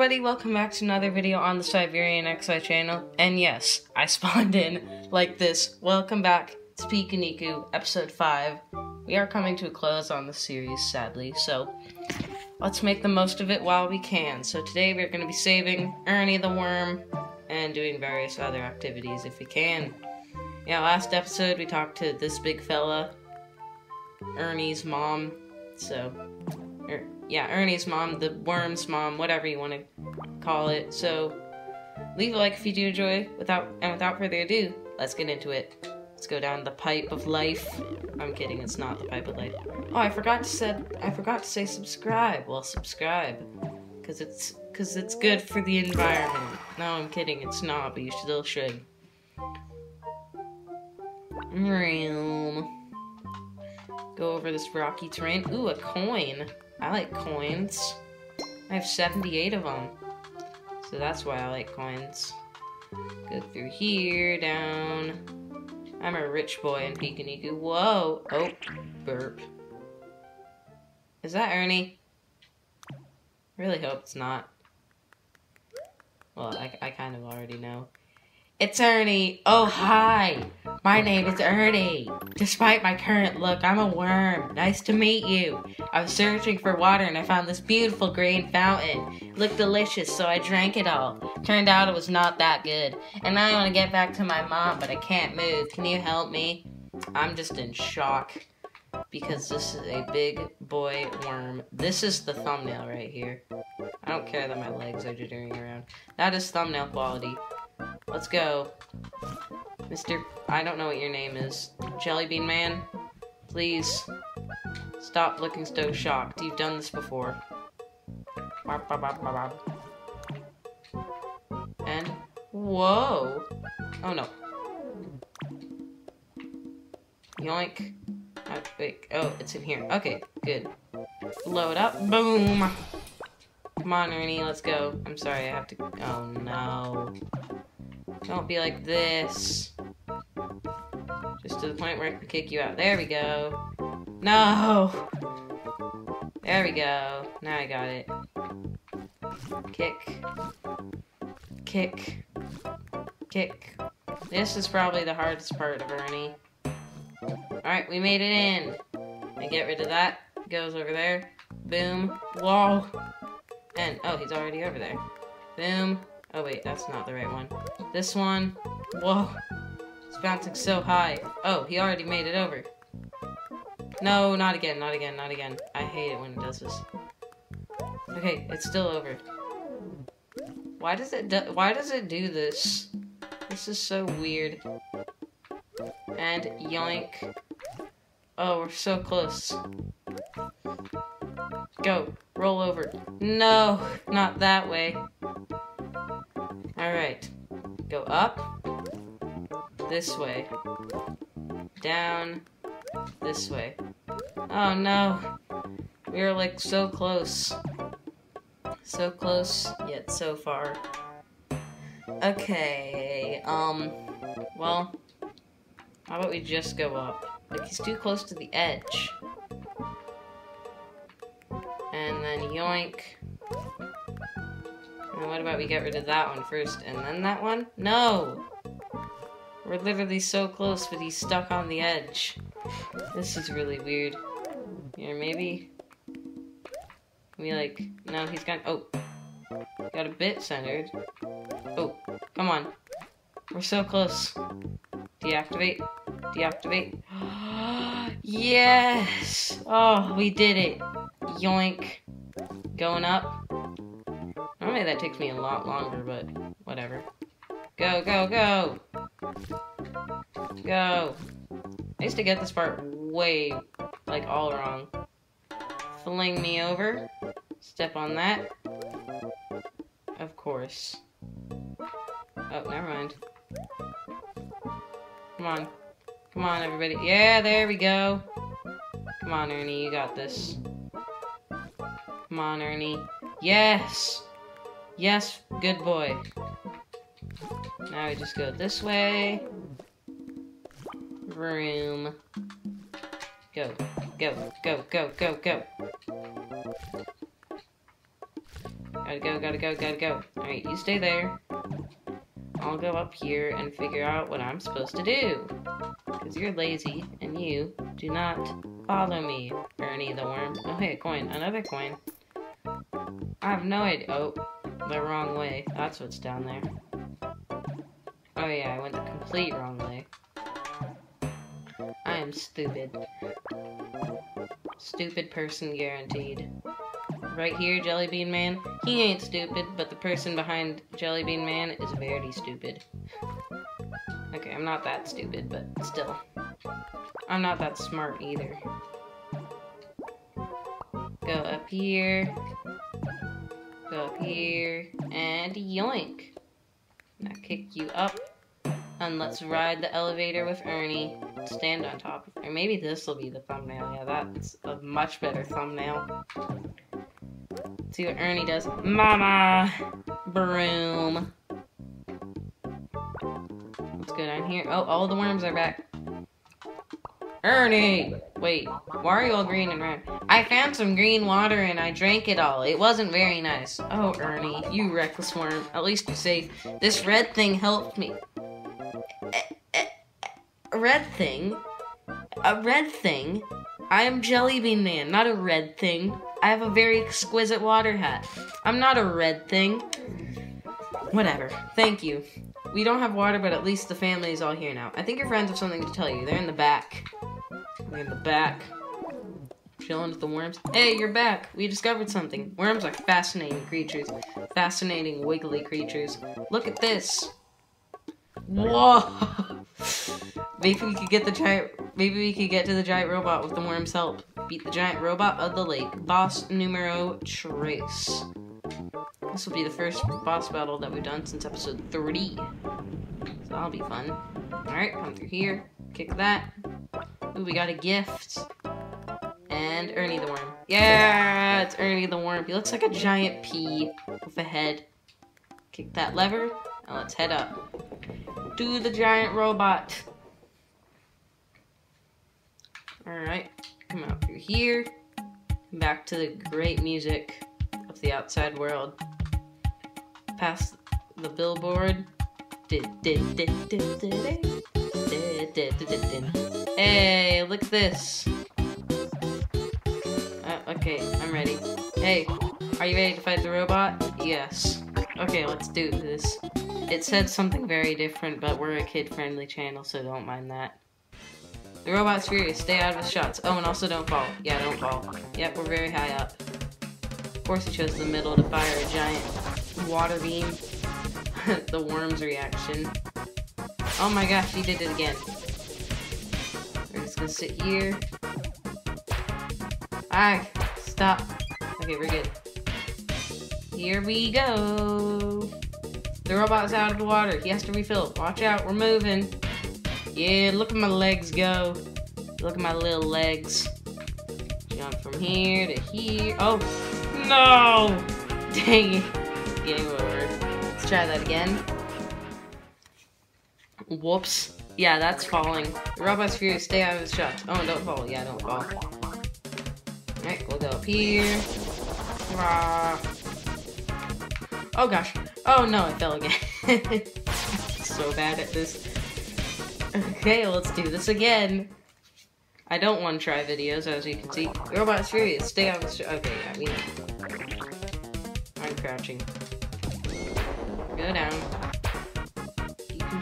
everybody, welcome back to another video on the Siberian XY channel. And yes, I spawned in like this. Welcome back to Pikuniku, episode 5. We are coming to a close on the series, sadly, so let's make the most of it while we can. So today we're going to be saving Ernie the Worm and doing various other activities if we can. Yeah, last episode we talked to this big fella, Ernie's mom, so... Yeah, Ernie's mom, the worm's mom, whatever you want to call it. So, leave a like if you do enjoy. Without and without further ado, let's get into it. Let's go down the pipe of life. I'm kidding, it's not the pipe of life. Oh, I forgot to said I forgot to say subscribe. Well, subscribe, cause it's cause it's good for the environment. No, I'm kidding, it's not, but you still should. Realm. Go over this rocky terrain. Ooh, a coin. I like coins. I have 78 of them. So that's why I like coins. Go through here, down. I'm a rich boy in Pikuniku. Whoa! Oh, burp. Is that Ernie? Really hope it's not. Well, I, I kind of already know. It's Ernie. Oh, hi. My name is Ernie. Despite my current look, I'm a worm. Nice to meet you. I was searching for water and I found this beautiful green fountain. It looked delicious, so I drank it all. Turned out it was not that good. And now I want to get back to my mom, but I can't move. Can you help me? I'm just in shock because this is a big boy worm. This is the thumbnail right here. I don't care that my legs are jittering around. That is thumbnail quality. Let's go. Mr. I don't know what your name is. Jellybean Man? Please. Stop looking so shocked. You've done this before. And, whoa. Oh no. Yoink. Oh, wait, oh, it's in here. Okay, good. It up. Boom. Come on, Ernie, let's go. I'm sorry, I have to. Oh no. Don't be like this. Just to the point where I can kick you out. There we go. No! There we go. Now I got it. Kick. Kick. Kick. This is probably the hardest part of Ernie. Alright, we made it in. I get rid of that. Goes over there. Boom. Whoa. And, oh, he's already over there. Boom. Oh wait, that's not the right one. This one. Whoa. It's bouncing so high. Oh, he already made it over. No, not again, not again, not again. I hate it when it does this. Okay, it's still over. Why does it do why does it do this? This is so weird. And yoink. Oh, we're so close. Go. Roll over. No, not that way. Alright. Go up. This way. Down. This way. Oh no. We are like so close. So close, yet so far. Okay, um, well, how about we just go up? Like, he's too close to the edge. And then yoink. And what about we get rid of that one first and then that one? No! We're literally so close, but he's stuck on the edge. This is really weird. Here, maybe... We like... No, he's got... Oh. Got a bit centered. Oh, come on. We're so close. Deactivate. Deactivate. yes! Oh, we did it. Yoink. Going up. Normally that takes me a lot longer, but whatever. Go, go, go! Go! I used to get this part way, like, all wrong. Fling me over. Step on that. Of course. Oh, never mind. Come on. Come on, everybody. Yeah, there we go. Come on, Ernie, you got this. Come on, Ernie. Yes! Yes, good boy. Now we just go this way. Room. Go, go, go, go, go, go. Gotta go, gotta go, gotta go. Alright, you stay there. I'll go up here and figure out what I'm supposed to do. Because you're lazy, and you do not follow me, Ernie the worm. Oh, hey, a coin. Another coin. I have no idea. Oh, the wrong way. That's what's down there. Oh yeah, I went the complete wrong way. I am stupid. Stupid person guaranteed. Right here, Jellybean Man, he ain't stupid, but the person behind Jellybean Man is very stupid. Okay, I'm not that stupid, but still. I'm not that smart either. Go up here. Go up here. And yoink! Now kick you up. And let's ride the elevator with Ernie. Stand on top. Or maybe this will be the thumbnail. Yeah, that's a much better thumbnail. See what Ernie does. Mama! Broom. Let's go down here. Oh, all the worms are back. Ernie! Wait, why are you all green and red? I found some green water and I drank it all. It wasn't very nice. Oh, Ernie, you reckless worm. At least you're safe. This red thing helped me. A red thing? A red thing? I am Jellybean Man, not a red thing. I have a very exquisite water hat. I'm not a red thing. Whatever. Thank you. We don't have water, but at least the family is all here now. I think your friends have something to tell you. They're in the back. In the back. Chilling with the worms. Hey, you're back. We discovered something. Worms are fascinating creatures. Fascinating, wiggly creatures. Look at this. Whoa! Maybe we could get the giant. Maybe we could get to the giant robot with the worm's help. Beat the giant robot of the lake. Boss numero trace. This will be the first boss battle that we've done since episode 30. So that'll be fun. Alright, come through here. Kick that. Ooh, we got a gift. And Ernie the Worm. Yeah, it's Ernie the Worm. He looks like a giant pea with a head. Kick that lever, and let's head up. To the giant robot. Alright, come out through here. Back to the great music of the outside world. Past the billboard. Hey, look at this. Uh, okay, I'm ready. Hey, are you ready to fight the robot? Yes. Okay, let's do this. It said something very different, but we're a kid-friendly channel, so don't mind that. The robot's furious. Stay out of his shots. Oh, and also don't fall. Yeah, don't fall. Yep, we're very high up. Of course he chose the middle to fire a giant water beam. the worm's reaction. Oh my gosh, he did it again. We're just gonna sit here. Alright, stop. Okay, we're good. Here we go. The robot's out of the water. He has to refill. It. Watch out, we're moving. Yeah, look at my legs go. Look at my little legs. Jump from here to here. Oh, no! Dang it. Game over. Let's try that again. Whoops. Yeah, that's falling. The robot's furious. Stay out of his shot. Oh, don't fall. Yeah, don't fall. Alright, we'll go up here. Ah. Oh gosh. Oh no, I fell again. so bad at this. Okay, let's do this again. I don't want to try videos, as you can see. Robot's furious. Stay on the Okay, yeah, we know. I'm crouching. Go down.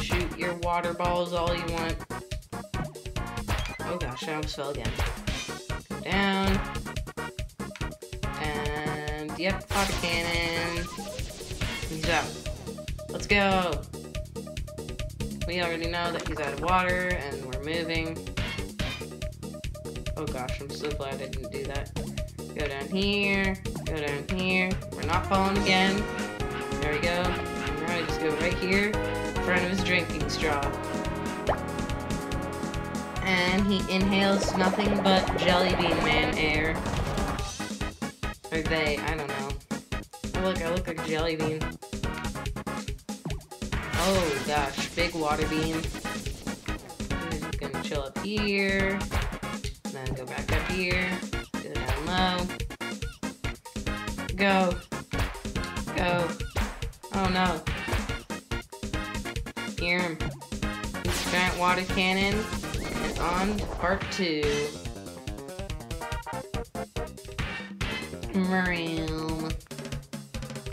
Shoot your water balls all you want. Oh gosh, I almost fell again. Go down. And, yep, water cannon. He's out. Let's go. We already know that he's out of water and we're moving. Oh gosh, I'm so glad I didn't do that. Go down here, go down here. We're not falling again. There we go. Alright, just go right here front of his drinking straw. And he inhales nothing but Jelly Bean Man air. Or they, I don't know. Oh look, I look like jelly bean. Oh gosh, big water bean. I'm just gonna chill up here. Then go back up here. Go down low. Go. Go. Oh no. Hear him. Giant water cannon. And on part two. Room.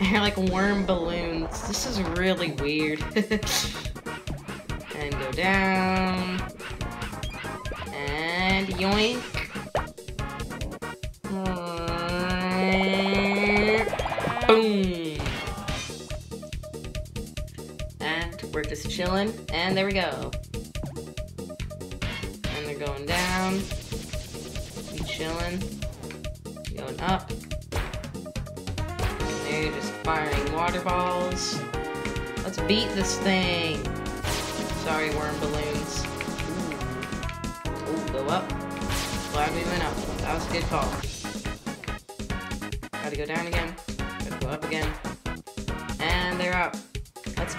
They're like worm balloons. This is really weird. and go down. And yoink. Boom. Just chilling. And there we go. And they're going down. Be chilling. Going up. They're just firing water balls. Let's beat this thing. Sorry, worm balloons. Ooh. Ooh, go up. Glad we went up. That was a good call. Gotta go down again. Gotta go up again. And they're up.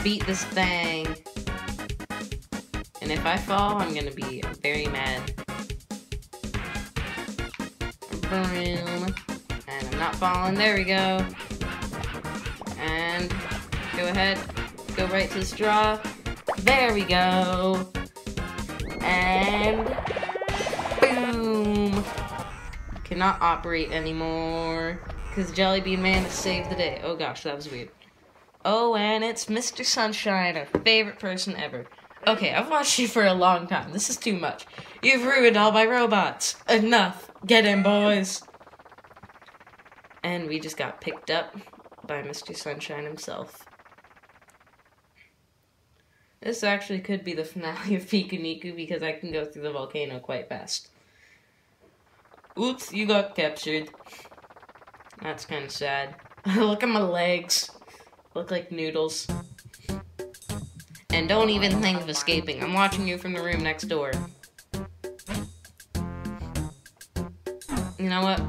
Beat this thing. And if I fall, I'm gonna be very mad. Boom. And I'm not falling. There we go. And go ahead. Go right to the straw. There we go. And boom. Cannot operate anymore. Because Jellybean Man has saved the day. Oh gosh, that was weird. Oh, and it's Mr. Sunshine, our favorite person ever. Okay, I've watched you for a long time. This is too much. You've ruined all my robots. Enough. Get in, boys. And we just got picked up by Mr. Sunshine himself. This actually could be the finale of Pikuniku because I can go through the volcano quite fast. Oops, you got captured. That's kind of sad. Look at my legs. Look like noodles. And don't even think of escaping. I'm watching you from the room next door. You know what?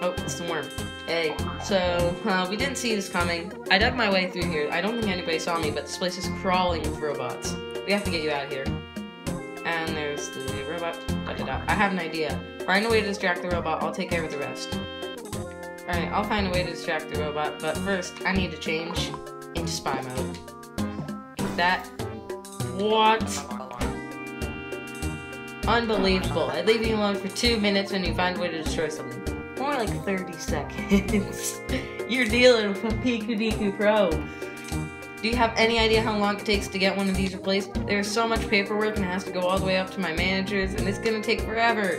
Oh, it's the worm. Hey, so, uh, we didn't see this coming. I dug my way through here. I don't think anybody saw me, but this place is crawling with robots. We have to get you out of here. And there's the robot. Da -da -da. I have an idea. Find a way to distract the robot. I'll take care of the rest. Alright, I'll find a way to distract the robot, but first, I need to change into spy mode. That... What? Unbelievable. I leave you alone for two minutes when you find a way to destroy something. More like 30 seconds. You're dealing with a Pikuniku Pro. Do you have any idea how long it takes to get one of these replaced? There's so much paperwork and it has to go all the way up to my managers, and it's gonna take forever.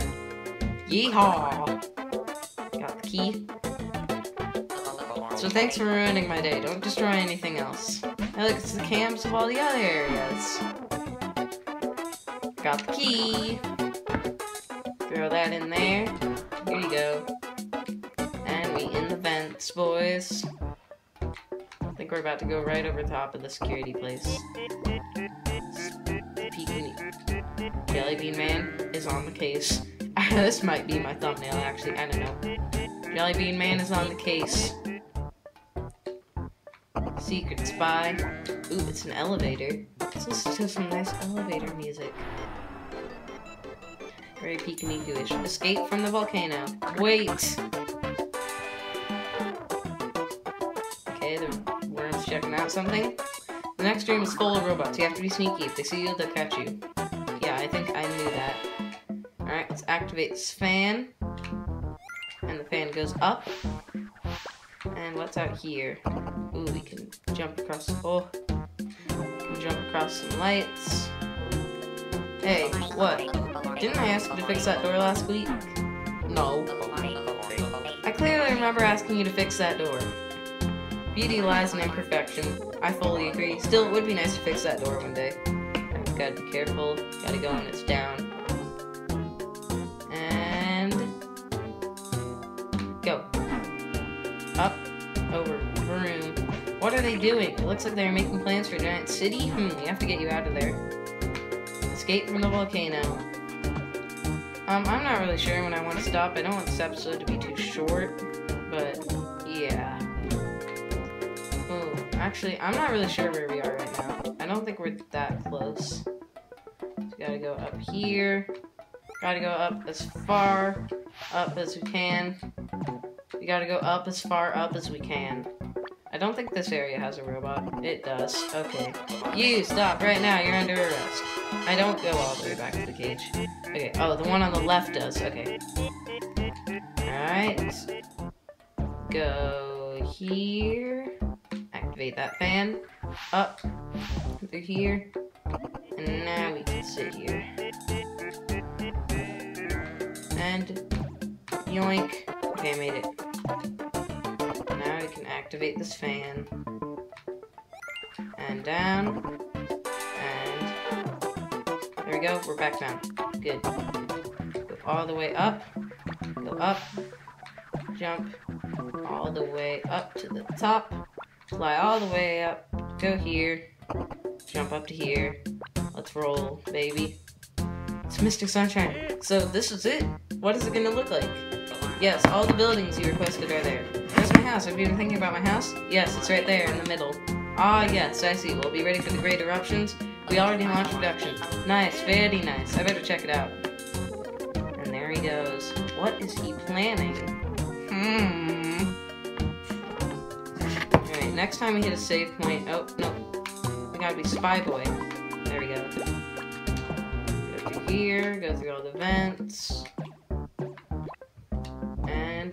Yeehaw! Got the key. So thanks for ruining my day. Don't destroy anything else. I look, it's the camps of all the other areas. Got the key. Throw that in there. Here you go. And we in the vents, boys. I think we're about to go right over top of the security place. Jellybean Man is on the case. this might be my thumbnail, actually. I don't know. Jellybean Man is on the case. Secret spy. Ooh, it's an elevator. Let's listen to some nice elevator music. Very Pikuniku-ish. Escape from the volcano. Wait! Okay, the worm's checking out something. The next room is full of robots. You have to be sneaky. If they see you, they'll catch you. Yeah, I think I knew that. Alright, let's activate this fan. And the fan goes up. And what's out here? Ooh, we can jump across. the Oh, jump across some lights. Hey, what? Didn't I ask you to fix that door last week? No. I clearly remember asking you to fix that door. Beauty lies in imperfection. I fully agree. Still, it would be nice to fix that door one day. Gotta be careful. Gotta go when it's down. They doing? It looks like they're making plans for a giant city. Hmm, we have to get you out of there. Escape from the volcano. Um, I'm not really sure when I want to stop. I don't want this episode to be too short, but yeah. Oh, actually, I'm not really sure where we are right now. I don't think we're that close. So gotta go up here. Gotta go up as far up as we can. We gotta go up as far up as we can. I don't think this area has a robot. It does. Okay. You, stop right now. You're under arrest. I don't go all the way back to the cage. Okay. Oh, the one on the left does. Okay. Alright. Go here. Activate that fan. Up. Through here. And now we can sit here. And yoink. Okay, I made it. Activate this fan. And down. And there we go. We're back down. Good. Go all the way up. Go up. Jump all the way up to the top. Fly all the way up. Go here. Jump up to here. Let's roll, baby. It's Mr. Sunshine. So this is it. What is it gonna look like? Yes, all the buildings you requested are there. House? Have you been thinking about my house? Yes, it's right there in the middle. Ah, yes, I see. We'll be ready for the great eruptions. We already launched production. Nice, very nice. I better check it out. And there he goes. What is he planning? Hmm. Alright, next time we hit a save point. Oh, no. We gotta be Spy Boy. There we go. Go through here, go through all the vents.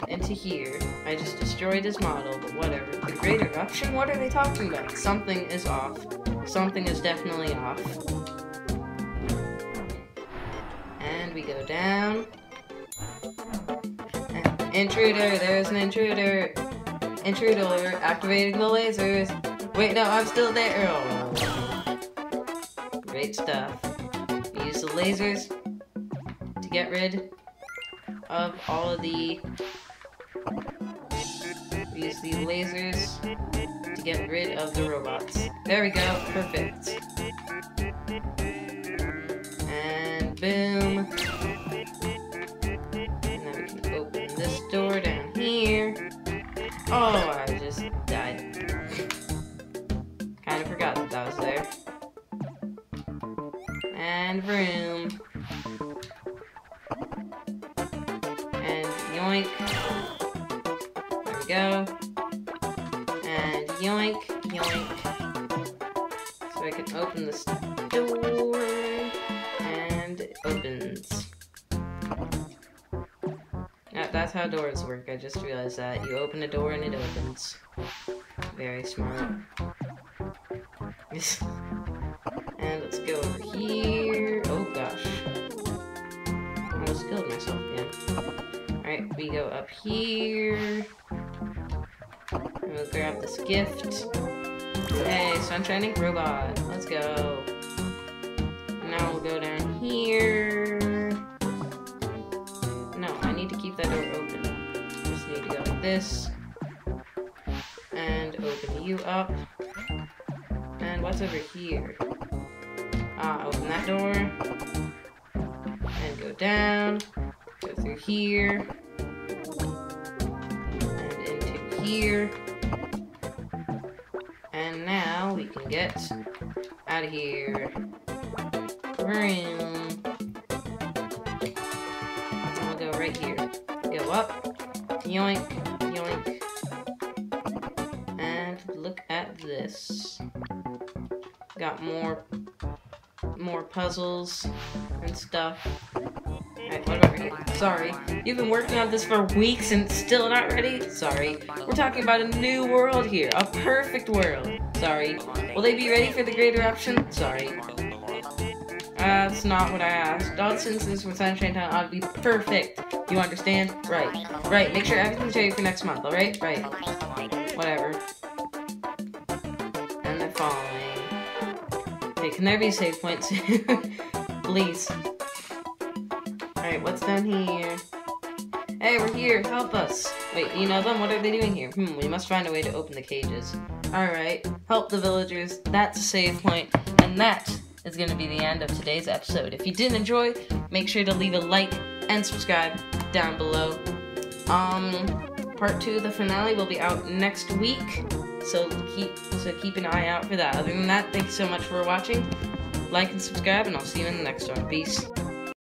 Into here. I just destroyed his model, but whatever. The Great Eruption? What are they talking about? Something is off. Something is definitely off. And we go down. And intruder, there's an intruder. Intruder, activating the lasers. Wait, no, I'm still there. Oh. Great stuff. Use the lasers to get rid of all of the... Use the lasers to get rid of the robots. There we go, perfect. And boom. And then we can open this door down here. Oh, I just died. Kinda forgot that that was there. And room. And yoink. We go. And yoink, yoink. So I can open this door. And it opens. That's how doors work. I just realized that. You open a door and it opens. Very smart. and let's go over here. Oh gosh. I Almost killed myself again. Alright, we go up here. We'll grab this gift. Hey, Sunshine Inc. Robot. Let's go. Now we'll go down here. No, I need to keep that door open. Just need to go like this. And open you up. And what's over here? Ah, open that door. And go down. Go through here. And into here. And now we can get out of here. Vroom. And we'll go right here. Go up. Yoink. Yoink. And look at this. Got more more puzzles and stuff. Sorry. You've been working on this for weeks and still not ready? Sorry. We're talking about a new world here. A perfect world. Sorry. Will they be ready for the great eruption? Sorry. That's not what I asked. Dodge instance with Sunshine Town ought to be perfect. You understand? Right. Right. Make sure everything's ready for next month, alright? Right. Whatever. And they're following. Okay, can there be save points? Please. Alright, what's down here? Hey, we're here. Help us. Wait, you know them? What are they doing here? Hmm, we must find a way to open the cages. Alright, help the villagers. That's a save point. And that is going to be the end of today's episode. If you did enjoy, make sure to leave a like and subscribe down below. Um, part two, the finale, will be out next week. So keep so keep an eye out for that. Other than that, thanks so much for watching. Like and subscribe, and I'll see you in the next one. Peace.